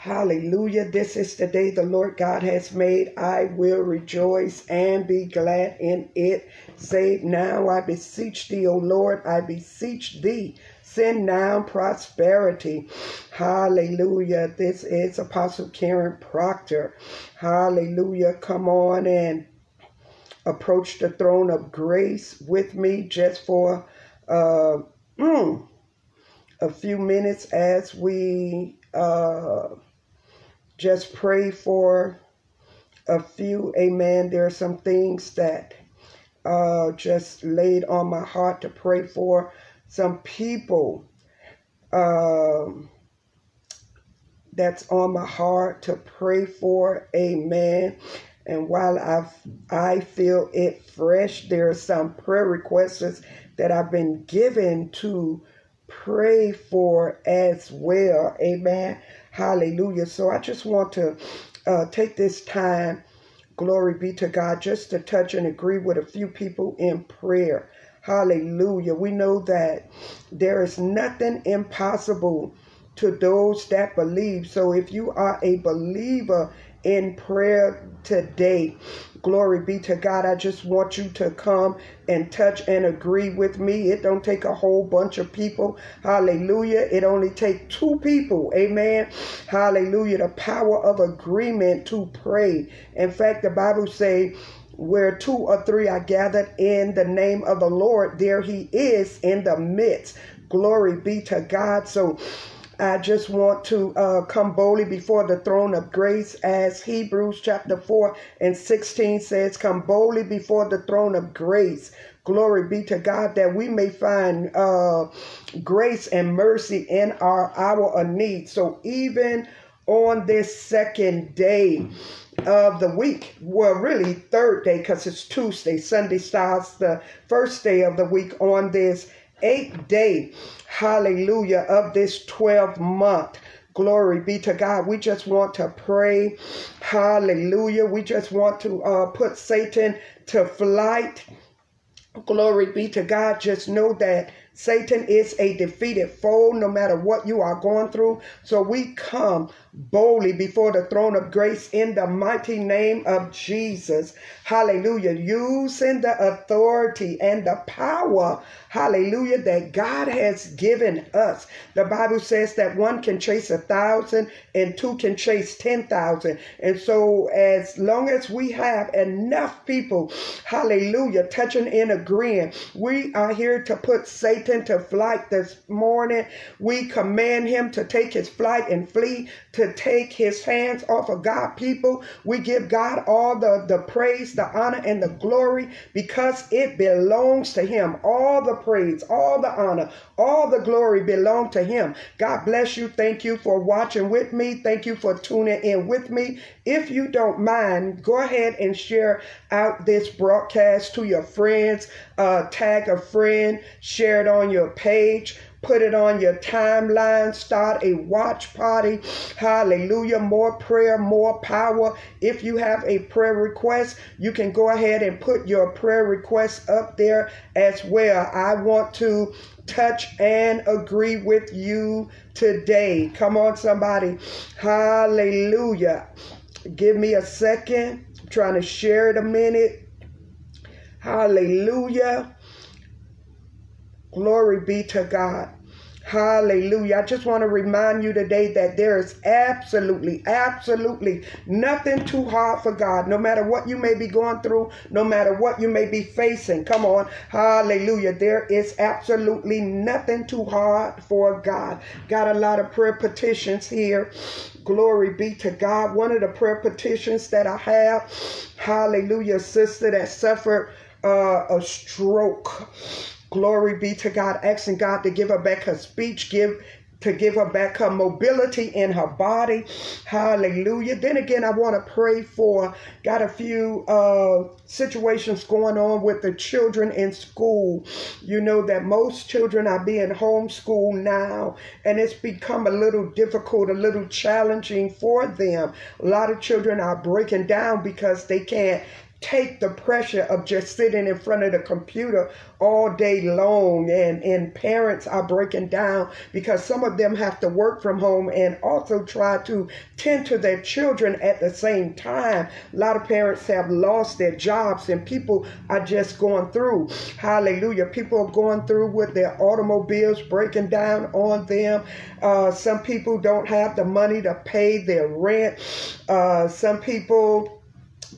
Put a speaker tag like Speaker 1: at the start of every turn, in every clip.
Speaker 1: Hallelujah. This is the day the Lord God has made. I will rejoice and be glad in it. Say now, I beseech thee, O Lord, I beseech thee. Send now prosperity. Hallelujah. This is Apostle Karen Proctor. Hallelujah. Come on and approach the throne of grace with me just for uh, mm, a few minutes as we uh, just pray for a few. Amen. There are some things that uh, just laid on my heart to pray for. Some people um, that's on my heart to pray for. Amen. And while I I feel it fresh, there are some prayer requests that I've been given to pray for as well. Amen. Hallelujah. So I just want to uh, take this time, glory be to God, just to touch and agree with a few people in prayer. Hallelujah. We know that there is nothing impossible to those that believe. So if you are a believer in prayer today, Glory be to God. I just want you to come and touch and agree with me. It don't take a whole bunch of people. Hallelujah. It only take two people. Amen. Hallelujah. The power of agreement to pray. In fact, the Bible say where two or three are gathered in the name of the Lord, there he is in the midst. Glory be to God. So I just want to uh, come boldly before the throne of grace as Hebrews chapter 4 and 16 says, Come boldly before the throne of grace. Glory be to God that we may find uh, grace and mercy in our hour of need. So even on this second day of the week, well, really third day because it's Tuesday, Sunday starts the first day of the week on this eighth day, hallelujah, of this 12th month. Glory be to God. We just want to pray. Hallelujah. We just want to uh, put Satan to flight. Glory be to God. Just know that Satan is a defeated foe no matter what you are going through. So we come boldly before the throne of grace in the mighty name of Jesus. Hallelujah. Using the authority and the power, hallelujah, that God has given us. The Bible says that one can chase a thousand and two can chase 10,000. And so, as long as we have enough people, hallelujah, touching and agreeing, we are here to put Satan to flight this morning. We command him to take his flight and flee to take his hands off of God people. We give God all the, the praise, the honor, and the glory because it belongs to him. All the praise, all the honor, all the glory belong to him. God bless you. Thank you for watching with me. Thank you for tuning in with me. If you don't mind, go ahead and share out this broadcast to your friends. Uh, tag a friend, share it on your page Put it on your timeline. Start a watch party. Hallelujah. More prayer, more power. If you have a prayer request, you can go ahead and put your prayer request up there as well. I want to touch and agree with you today. Come on, somebody. Hallelujah. Give me a second. I'm trying to share it a minute. Hallelujah. Glory be to God. Hallelujah. I just want to remind you today that there is absolutely, absolutely nothing too hard for God. No matter what you may be going through, no matter what you may be facing. Come on. Hallelujah. There is absolutely nothing too hard for God. Got a lot of prayer petitions here. Glory be to God. One of the prayer petitions that I have, hallelujah, sister that suffered uh, a stroke. Glory be to God, asking God to give her back her speech, give to give her back her mobility in her body. Hallelujah. Then again, I want to pray for, got a few uh, situations going on with the children in school. You know that most children are being homeschooled now, and it's become a little difficult, a little challenging for them. A lot of children are breaking down because they can't take the pressure of just sitting in front of the computer all day long. And and parents are breaking down because some of them have to work from home and also try to tend to their children at the same time. A lot of parents have lost their jobs and people are just going through hallelujah people are going through with their automobiles breaking down on them. Uh, some people don't have the money to pay their rent. Uh, some people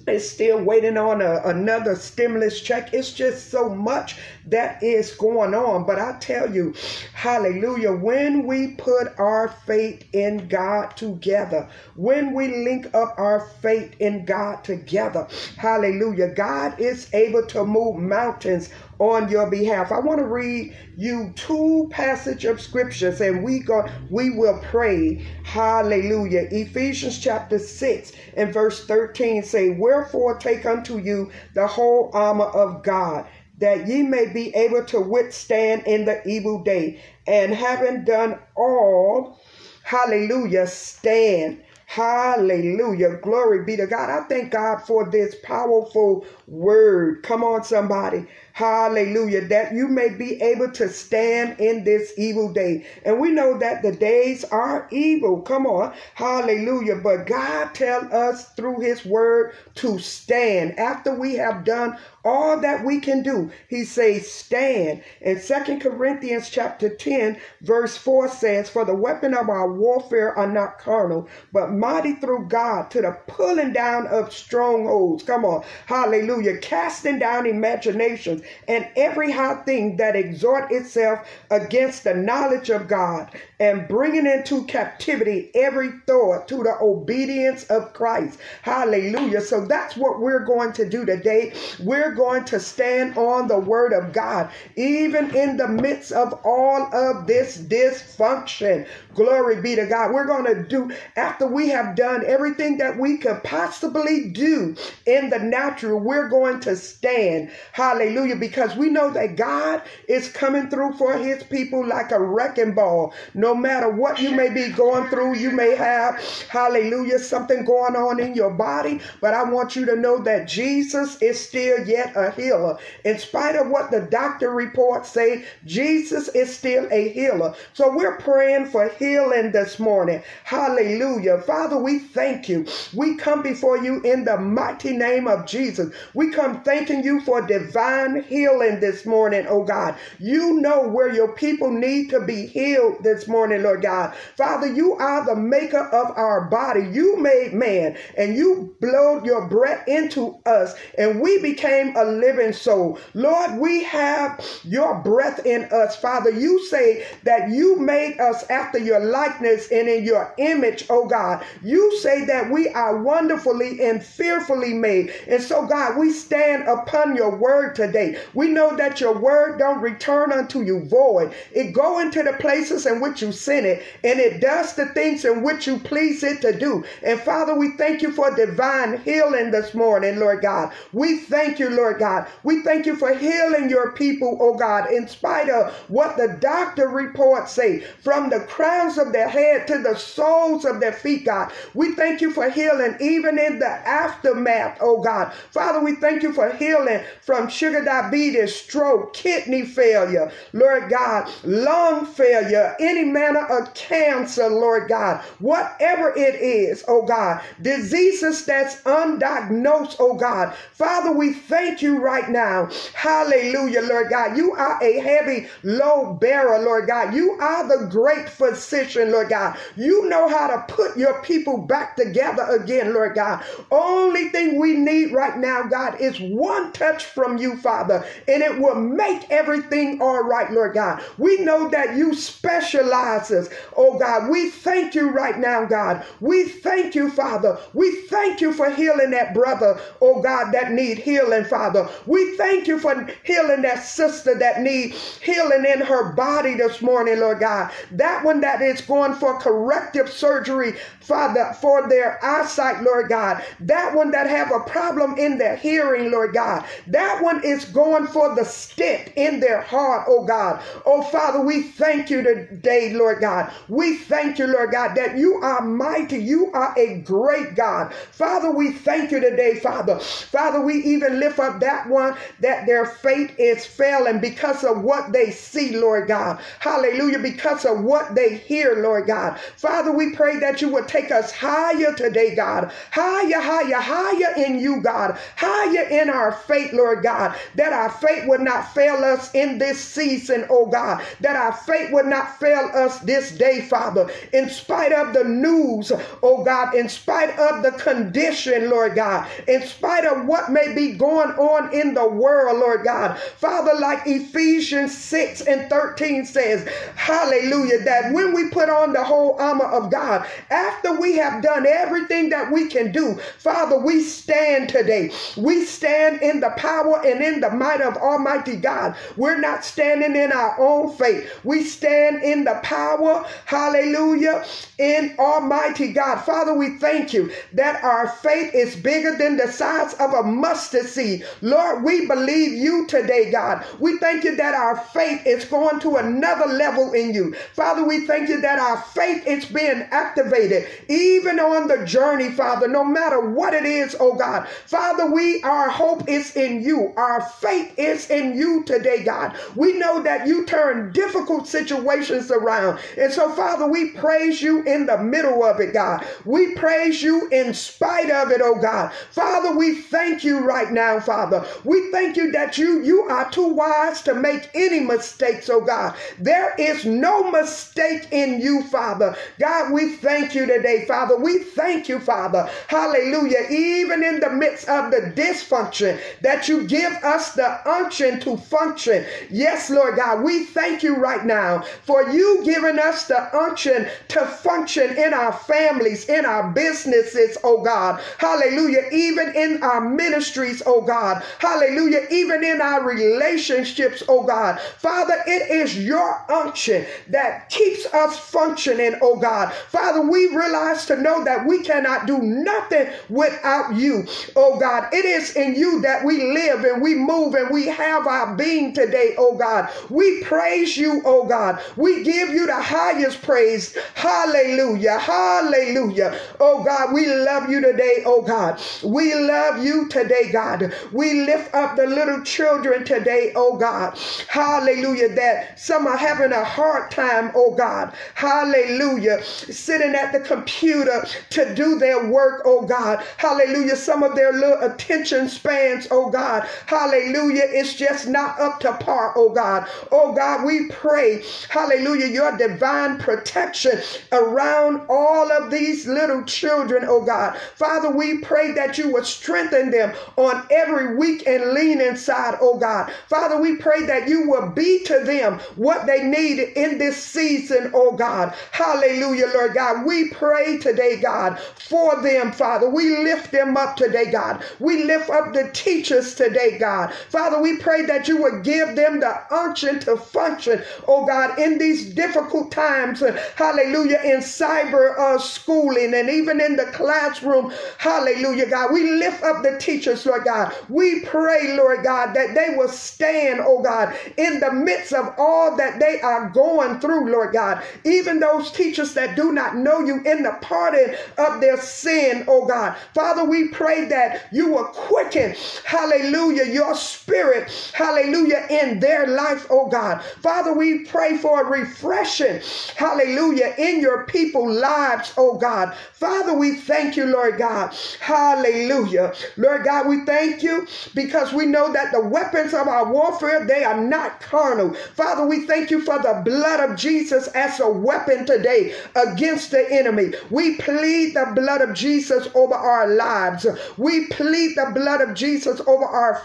Speaker 1: is still waiting on a, another stimulus check. It's just so much that is going on. But I tell you, hallelujah, when we put our faith in God together, when we link up our faith in God together, hallelujah, God is able to move mountains on your behalf. I want to read you two passage of scriptures and we go we will pray. Hallelujah. Ephesians chapter 6 and verse 13 say, "Wherefore take unto you the whole armor of God, that ye may be able to withstand in the evil day, and having done all, hallelujah, stand." Hallelujah. Glory be to God. I thank God for this powerful word. Come on, somebody. Hallelujah. That you may be able to stand in this evil day. And we know that the days are evil. Come on. Hallelujah. But God tell us through his word to stand after we have done all that we can do. He says stand. And Second Corinthians chapter 10 verse 4 says, For the weapon of our warfare are not carnal, but mighty through God to the pulling down of strongholds. Come on. Hallelujah. Casting down imaginations and every high thing that exhort itself against the knowledge of God, and bringing into captivity every thought to the obedience of Christ. Hallelujah. So that's what we're going to do today. We're going to stand on the word of God, even in the midst of all of this dysfunction. Glory be to God. We're going to do, after we have done everything that we could possibly do in the natural, we're going to stand. Hallelujah. Because we know that God is coming through for his people like a wrecking ball. No matter what you may be going through, you may have, hallelujah, something going on in your body. But I want you to know that Jesus is still yet a healer. In spite of what the doctor reports say, Jesus is still a healer. So we're praying for healing this morning. Hallelujah. Father, we thank you. We come before you in the mighty name of Jesus. We come thanking you for divine healing this morning, oh God. You know where your people need to be healed this morning, Lord God. Father, you are the maker of our body. You made man and you blowed your breath into us and we became a living soul. Lord, we have your breath in us, Father. You say that you made us after your likeness and in your image, oh God. You say that we are wonderfully and fearfully made. And so, God, we stand upon your word today. We know that your word don't return unto you void. It go into the places in which you sent it, and it does the things in which you please it to do. And Father, we thank you for divine healing this morning, Lord God. We thank you, Lord God. We thank you for healing your people, oh God, in spite of what the doctor reports say, from the crowns of their head to the soles of their feet, God. We thank you for healing even in the aftermath, oh God. Father, we thank you for healing from sugar diabetes, stroke, kidney failure, Lord God, lung failure, any manner of cancer, Lord God, whatever it is, oh God, diseases that's undiagnosed, oh God. Father, we thank you right now. Hallelujah, Lord God. You are a heavy load bearer, Lord God. You are the great physician Lord God. You know how to put your people back together again, Lord God. Only thing we need right now, God, is one touch from you, Father, and it will make everything all right, Lord God. We know that you specializes, oh God. We thank you right now, God. We thank you, Father. We thank you for healing that brother, oh God, that need healing, Father. Father. We thank you for healing that sister that need healing in her body this morning, Lord God. That one that is going for corrective surgery, Father, for their eyesight, Lord God. That one that have a problem in their hearing, Lord God. That one is going for the stent in their heart, oh God. Oh Father, we thank you today, Lord God. We thank you, Lord God, that you are mighty. You are a great God. Father, we thank you today, Father. Father, we even lift up that one that their faith is failing because of what they see, Lord God. Hallelujah. Because of what they hear, Lord God. Father, we pray that you would take us higher today, God. Higher, higher, higher in you, God. Higher in our faith, Lord God. That our faith would not fail us in this season, oh God. That our faith would not fail us this day, Father. In spite of the news, oh God. In spite of the condition, Lord God. In spite of what may be going on in the world, Lord God. Father, like Ephesians 6 and 13 says, hallelujah, that when we put on the whole armor of God, after we have done everything that we can do, Father, we stand today. We stand in the power and in the might of Almighty God. We're not standing in our own faith. We stand in the power, hallelujah, in Almighty God. Father, we thank you that our faith is bigger than the size of a mustard seed. Lord, we believe you today, God. We thank you that our faith is going to another level in you. Father, we thank you that our faith is being activated even on the journey, Father, no matter what it is, oh God. Father, we, our hope is in you. Our faith is in you today, God. We know that you turn difficult situations around. And so, Father, we praise you in the middle of it, God. We praise you in spite of it, oh God. Father, we thank you right now, Father. We thank you that you you are too wise to make any mistakes, oh God. There is no mistake in you, Father. God, we thank you today, Father. We thank you, Father. Hallelujah. Even in the midst of the dysfunction, that you give us the unction to function. Yes, Lord God, we thank you right now for you giving us the unction to function in our families, in our businesses, oh God. Hallelujah. Even in our ministries, oh God. Hallelujah. Even in our relationships, oh God. Father, it is your unction that keeps us functioning, oh God. Father, we realize to know that we cannot do nothing without you, oh God. It is in you that we live and we move and we have our being today, oh God. We praise you, oh God. We give you the highest praise. Hallelujah. Hallelujah. Oh God, we love you today, oh God. We love you today, God. We lift up the little children today, oh God. Hallelujah. That some are having a hard time, oh God. Hallelujah. Sitting at the computer to do their work, oh God. Hallelujah. Some of their little attention spans, oh God. Hallelujah. It's just not up to par, oh God. Oh God, we pray, hallelujah, your divine protection around all of these little children, oh God. Father, we pray that you would strengthen them on every weak and lean inside, oh God. Father, we pray that you will be to them what they need in this season, oh God. Hallelujah, Lord God. We pray today, God, for them, Father. We lift them up today, God. We lift up the teachers today, God. Father, we pray that you would give them the unction to function, oh God, in these difficult times. Hallelujah, in cyber uh, schooling and even in the classroom. Hallelujah, God. We lift up the teachers, Lord God. We pray, Lord God, that they will stand, oh God, in the midst of all that they are going through, Lord God. Even those teachers that do not know you in the pardon of their sin, oh God. Father, we pray that you will quicken, hallelujah, your spirit, hallelujah, in their life, oh God. Father, we pray for a refreshing, hallelujah, in your people lives, oh God. Father, we thank you, Lord God. Hallelujah. Lord God, we thank you because we know that the weapons of our warfare, they are not carnal. Father, we thank you for the blood of Jesus as a weapon today against the enemy. We plead the blood of Jesus over our lives. We plead the blood of Jesus over our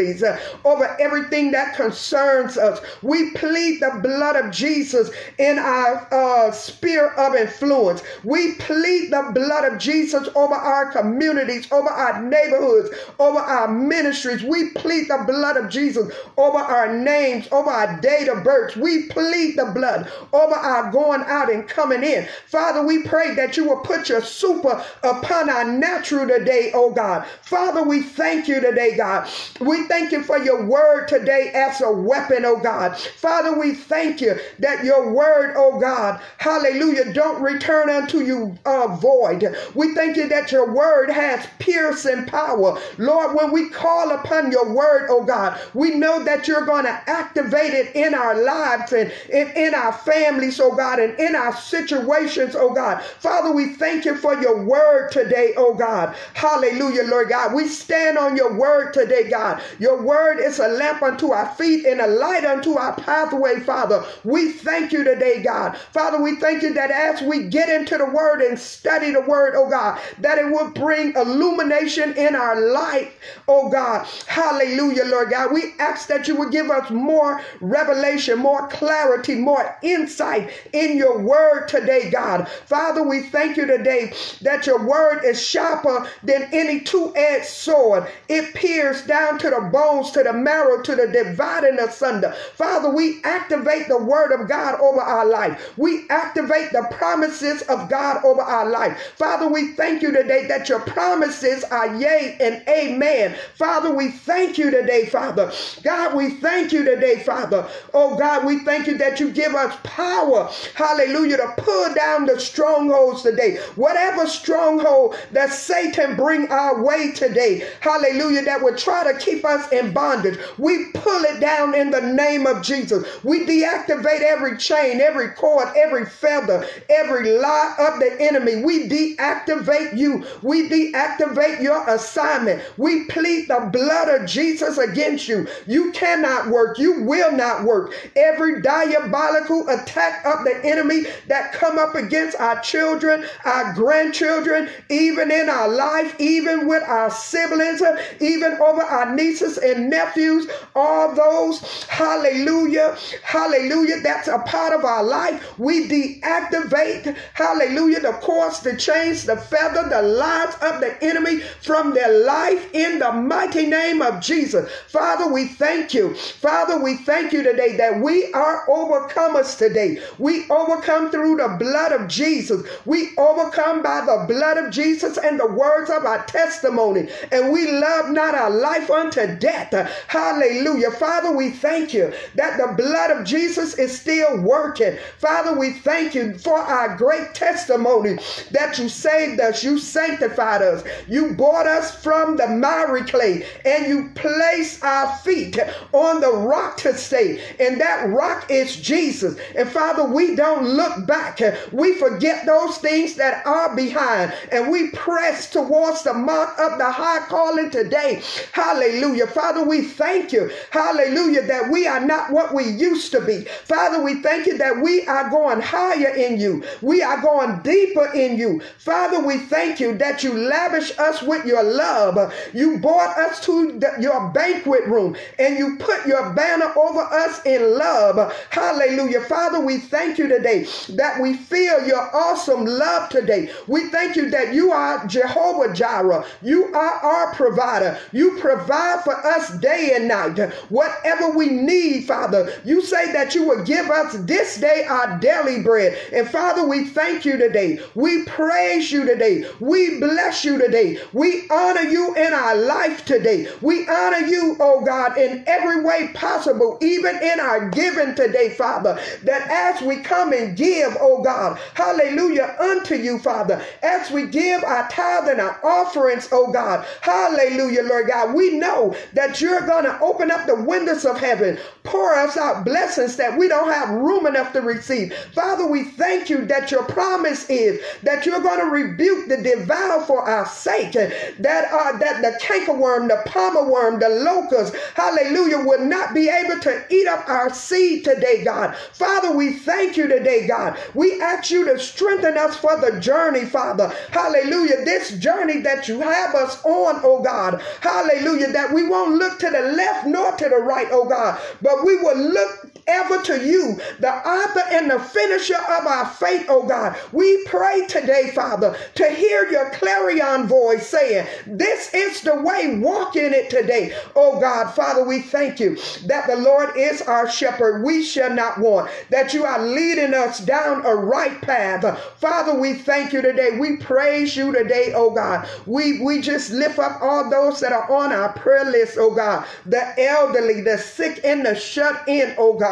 Speaker 1: families, over everything that concerns us. We plead the blood of Jesus in our uh, sphere of influence. We plead the blood of Jesus over our communities, over our neighborhoods, over our ministries. We plead the blood of Jesus over our names, over our date of birth. We plead the blood over our going out and coming in. Father, we pray that you will put your super upon our natural today, oh God. Father, we thank you today, God. We thank you for your word today as a weapon, oh God. Father, we thank you that your word, oh God, hallelujah, don't return unto you uh, void. We thank you that your word has piercing power. Lord, when we call upon your word, oh God, we know that you're going to activate it in our lives and in, in our families, oh God, and in our situations, oh God. Father, we thank you for your word today, oh God. Hallelujah, Lord God. We stand on your word today, God. Your word is a lamp unto our feet and a light unto our pathway, Father. We thank you today, God. Father, we thank you that as we get into the word and study the word, oh God, that it will bring illumination in our life, oh God. Hallelujah, Lord God. We ask that you would give us more revelation, more clarity, more insight in your word today, God. Father, we thank you today that your word is sharper than any two edged sword. It pierces down to the bones, to the marrow, to the dividing asunder. Father, we activate the word of God over our life. We activate the promises of God over our life. Father, we thank you today that your promises are yea and amen. Father, we thank you today, Father. God, we thank you today, Father. Oh God, we thank you that you give us power, hallelujah, to pull down the strongholds today. Whatever stronghold that Satan bring our way today, hallelujah, that would try to keep us in bondage, we pull it down in the name of Jesus. We deactivate every chain, every cord, every feather, every lie of the enemy. We deactivate you. We deactivate your assignment. We plead the blood of Jesus against you. You cannot work. You will not work. Every diabolical attack of the enemy that come up against our children, our grandchildren, even in our life, even with our siblings, even over our nieces and nephews, all those, hallelujah, hallelujah, that's a part of our life. We deactivate, hallelujah, the course, the chains, the feather, the lies of the enemy from their life in the mighty name of Jesus. Father, we thank you. Father, we thank you today that we are overcomers today. We overcome through the blood of Jesus. We overcome by the blood of Jesus and the words of our testimony. And we love not our life unto death. Hallelujah. Father, we thank you that the blood of Jesus is still working. Father, we thank you for our great testimony that you saved us, you sanctified us, you bought us from the miry clay, and you placed our feet on the rock to stay. And that rock is Jesus. And Father, we don't look back. We forget those things that are behind, and we press towards the mark of the high calling today. Hallelujah. Father, we thank you. Hallelujah. That we are not what we used to be. Father, we thank you that we are going higher in you. We are going deeper in you. Father, we thank you that you lavish us with your love. You brought us to the, your banquet room and you put your banner over us in love. Hallelujah. Father, we thank you today that we feel your awesome love today. We thank you that you are Jehovah Jireh. You are our provider. You provide for us day and night. Whatever we need, Father, you say that you will give us this day our daily bread. And Father, we thank you today. We praise you today. We bless you today. We honor you in our life today. We honor you, oh God, in every way possible, even in our giving today, Father, that as we come and give, oh God, hallelujah, unto you, Father, as we give our tithe and our offerings, oh God, hallelujah, Lord God, we know that you're going to open up the windows of heaven, pour us out blessings that we don't have room enough to receive. Father, we thank you that your promise is that you're going to rebuke the devour for our sake, that uh, that the cankerworm, the palmer worm, the locust, hallelujah, will not be able to eat up our seed today, God. Father, we thank you today, God. We ask you to strengthen us for the journey, Father. Hallelujah. This journey that you have us on, oh God. Hallelujah. That we won't look to the left nor to the right, oh God, but we will look ever to you, the author and the finisher of our faith, oh God. We pray today, Father, to hear your clarion voice saying, This is the way, walk in it today. Oh God, Father, we thank you that the Lord is our shepherd. We shall not want, that you are leading us down a right path. Father, we thank you today. We praise you today, oh God. We, we just lift up all those that are on our prayer list, oh God. The elderly, the sick, and the shut in, oh God.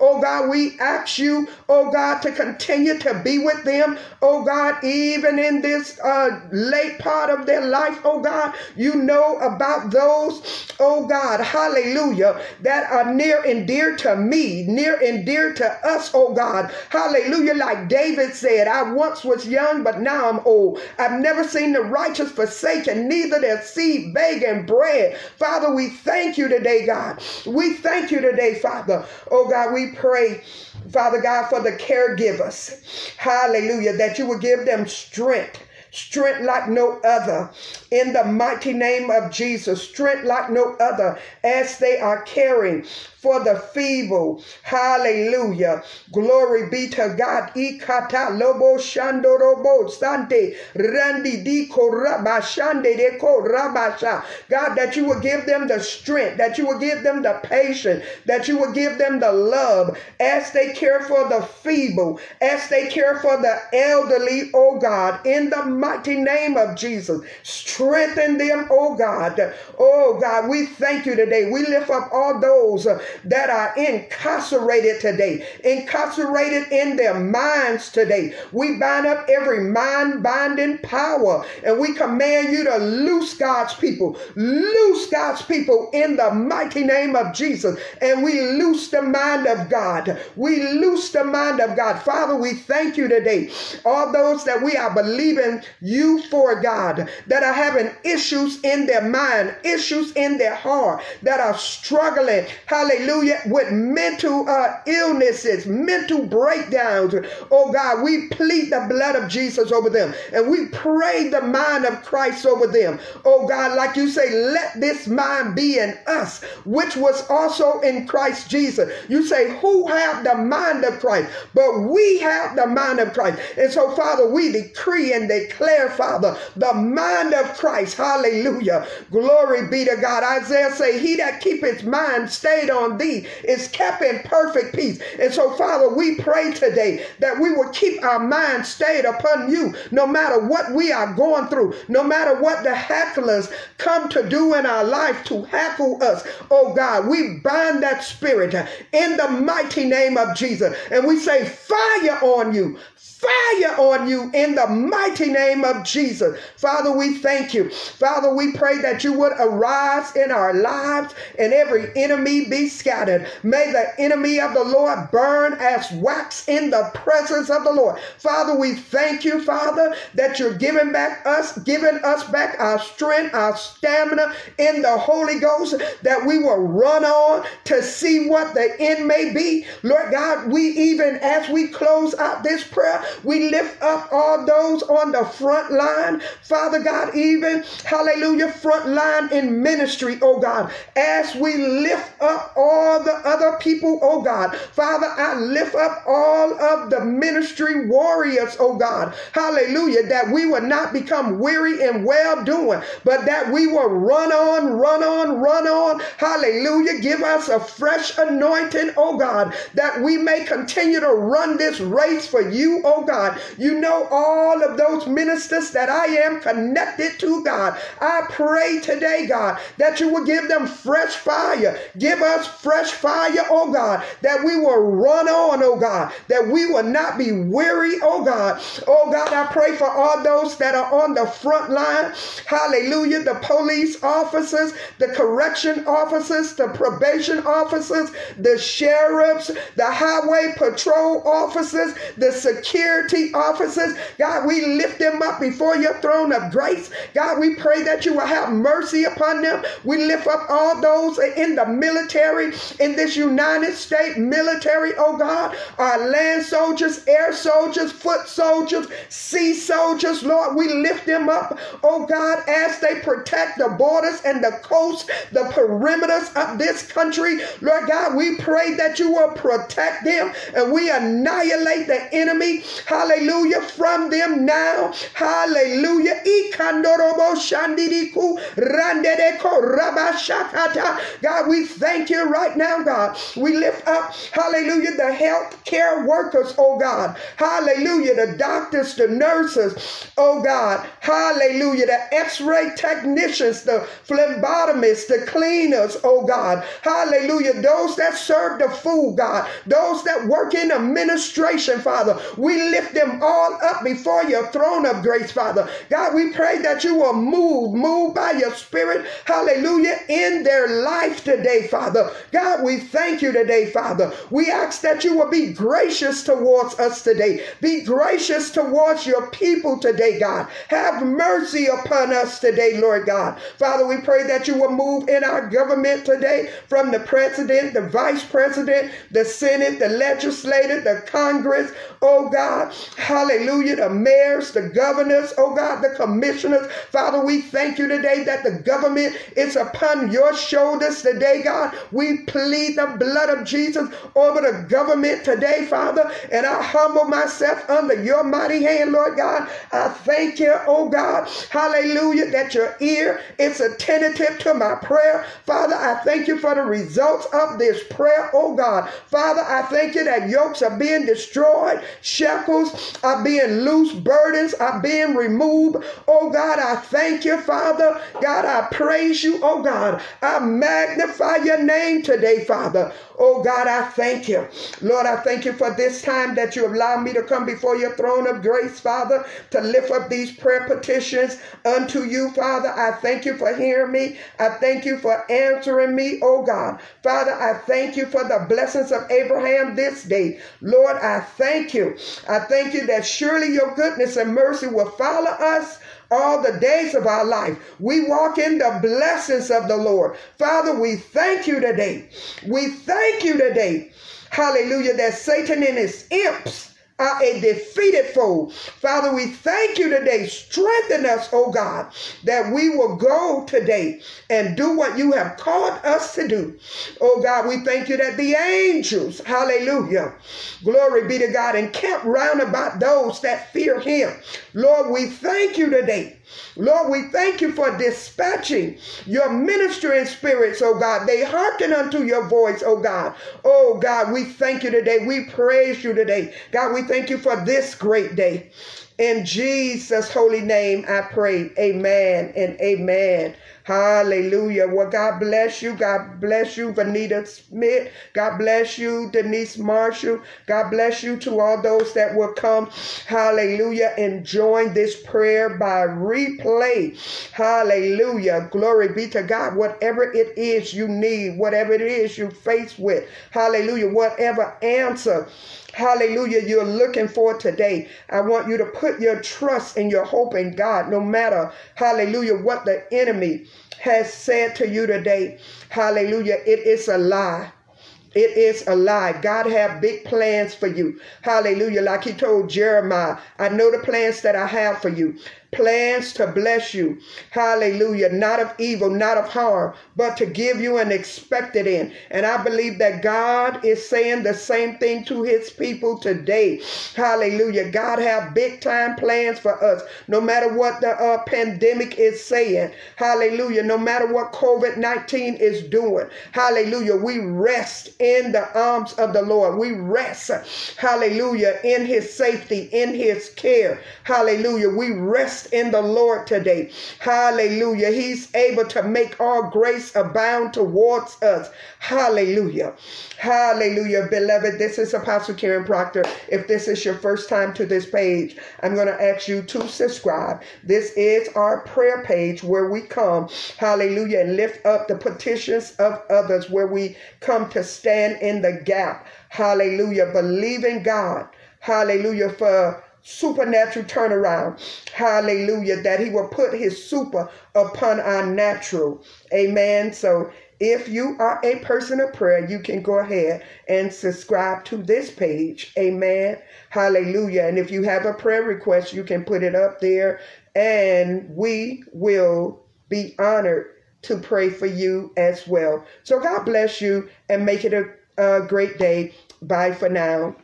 Speaker 1: Oh God, we ask you, oh God, to continue to be with them, oh God, even in this uh, late part of their life, oh God. You know about those, oh God, hallelujah, that are near and dear to me, near and dear to us, oh God. Hallelujah. Like David said, I once was young, but now I'm old. I've never seen the righteous forsaken, neither their seed begging bread. Father, we thank you today, God. We thank you today, Father. Oh Oh, God, we pray. Father God, for the caregivers. Hallelujah. That you will give them strength strength like no other. In the mighty name of Jesus, strength like no other as they are caring for the feeble. Hallelujah. Glory be to God. Ikata lobo shandorobo sante randi di korabashande de korabasha. God, that you will give them the strength, that you will give them the patience, that you will give them the love as they care for the feeble, as they care for the elderly, oh God, in the mighty name of Jesus. Strengthen them, oh God. Oh God, we thank you today. We lift up all those that are incarcerated today, incarcerated in their minds today. We bind up every mind binding power and we command you to loose God's people, loose God's people in the mighty name of Jesus. And we loose the mind of God. We loose the mind of God. Father, we thank you today. All those that we are believing you for, God, that are having issues in their mind, issues in their heart, that are struggling. Hallelujah with mental uh, illnesses, mental breakdowns. Oh God, we plead the blood of Jesus over them and we pray the mind of Christ over them. Oh God, like you say, let this mind be in us, which was also in Christ Jesus. You say, who have the mind of Christ? But we have the mind of Christ. And so, Father, we decree and declare, Father, the mind of Christ. Hallelujah. Glory be to God. Isaiah say, he that keep his mind stayed on thee is kept in perfect peace. And so, Father, we pray today that we will keep our mind stayed upon you no matter what we are going through, no matter what the hecklers come to do in our life to hackle us. Oh God, we bind that spirit in the mighty name of Jesus. And we say, fire on you, fire on you in the mighty name of Jesus. Father, we thank you. Father, we pray that you would arise in our lives and every enemy be scattered. May the enemy of the Lord burn as wax in the presence of the Lord. Father, we thank you, Father, that you're giving back us, giving us back our strength, our stamina in the Holy Ghost, that we will run on to see what the end may be. Lord God, we even as we close out this prayer, we lift up all those on the front line. Father God, even, hallelujah, front line in ministry, oh God, as we lift up all the other people, oh God. Father, I lift up all of the ministry warriors, oh God. Hallelujah, that we will not become weary in well doing, but that we will run on, run on, run on. Hallelujah. Give us a fresh anointing, oh God, that we may continue to run this race for you, oh God. You know all of those ministers that I am connected to, God. I pray today, God, that you will give them fresh fire. Give us fresh fire, oh God, that we will run on, oh God, that we will not be weary, oh God. Oh God, I pray for all those that are on the front line. Hallelujah. The police officers, the correction officers, the probation officers, the sheriffs, the highway patrol officers, the security officers. God, we lift them up before your throne of grace. God, we pray that you will have mercy upon them. We lift up all those in the military military in this United States military, oh God, our land soldiers, air soldiers, foot soldiers, sea soldiers, Lord, we lift them up, oh God, as they protect the borders and the coast, the perimeters of this country. Lord God, we pray that you will protect them and we annihilate the enemy, hallelujah, from them now. Hallelujah. God, we thank you right now, God. We lift up, hallelujah, the health care workers, oh God. Hallelujah, the doctors, the nurses, oh God. Hallelujah, the x-ray technicians, the phlebotomists, the cleaners, oh God. Hallelujah, those that serve the food, God. Those that work in administration, Father. We lift them all up before your throne of grace, Father. God, we pray that you will move, move by your spirit, hallelujah, in their life today, Father. God, we thank you today, Father. We ask that you will be gracious towards us today. Be gracious towards your people today, God. Have mercy upon us today, Lord God. Father, we pray that you will move in our government today from the president, the vice president, the Senate, the legislature, the Congress, oh God. Hallelujah. The mayors, the governors, oh God, the commissioners. Father, we thank you today that the government is upon your shoulders today, God. We plead the blood of Jesus over the government today, Father. And I humble myself under your mighty hand, Lord God. I thank you, oh God. Hallelujah, that your ear is attentive to my prayer. Father, I thank you for the results of this prayer, oh God. Father, I thank you that yokes are being destroyed, shackles are being loose, burdens are being removed. Oh God, I thank you, Father. God, I praise you, oh God. I magnify your name today, Father. Oh God, I thank you. Lord, I thank you for this time that you allowed me to come before your throne of grace, Father, to lift up these prayer petitions unto you, Father. I thank you for hearing me. I thank you for answering me, oh God. Father, I thank you for the blessings of Abraham this day. Lord, I thank you. I thank you that surely your goodness and mercy will follow us all the days of our life. We walk in the blessings of the Lord. Father, we thank you today. We thank you today. Hallelujah, that Satan and his imps a defeated foe. Father, we thank you today. Strengthen us, oh God, that we will go today and do what you have called us to do. Oh God, we thank you that the angels, hallelujah, glory be to God, and camp round about those that fear him. Lord, we thank you today Lord, we thank you for dispatching your ministering spirits, oh God. They hearken unto your voice, oh God. Oh God, we thank you today. We praise you today. God, we thank you for this great day. In Jesus' holy name, I pray. Amen and amen. Hallelujah. Well, God bless you. God bless you, Vanita Smith. God bless you, Denise Marshall. God bless you to all those that will come. Hallelujah. And join this prayer by replay. Hallelujah. Glory be to God. Whatever it is you need, whatever it is you face with. Hallelujah. Whatever answer hallelujah, you're looking for today. I want you to put your trust and your hope in God, no matter, hallelujah, what the enemy has said to you today. Hallelujah, it is a lie. It is a lie. God have big plans for you. Hallelujah. Like he told Jeremiah, I know the plans that I have for you plans to bless you. Hallelujah. Not of evil, not of harm, but to give you an expected end. And I believe that God is saying the same thing to his people today. Hallelujah. God have big time plans for us. No matter what the uh, pandemic is saying. Hallelujah. No matter what COVID-19 is doing. Hallelujah. We rest in the arms of the Lord. We rest. Hallelujah. In his safety, in his care. Hallelujah. We rest rest in the Lord today. Hallelujah. He's able to make all grace abound towards us. Hallelujah. Hallelujah. Beloved, this is Apostle Karen Proctor. If this is your first time to this page, I'm going to ask you to subscribe. This is our prayer page where we come, hallelujah, and lift up the petitions of others, where we come to stand in the gap. Hallelujah. Believe in God. Hallelujah. For supernatural turnaround. Hallelujah. That he will put his super upon our natural. Amen. So if you are a person of prayer, you can go ahead and subscribe to this page. Amen. Hallelujah. And if you have a prayer request, you can put it up there and we will be honored to pray for you as well. So God bless you and make it a, a great day. Bye for now.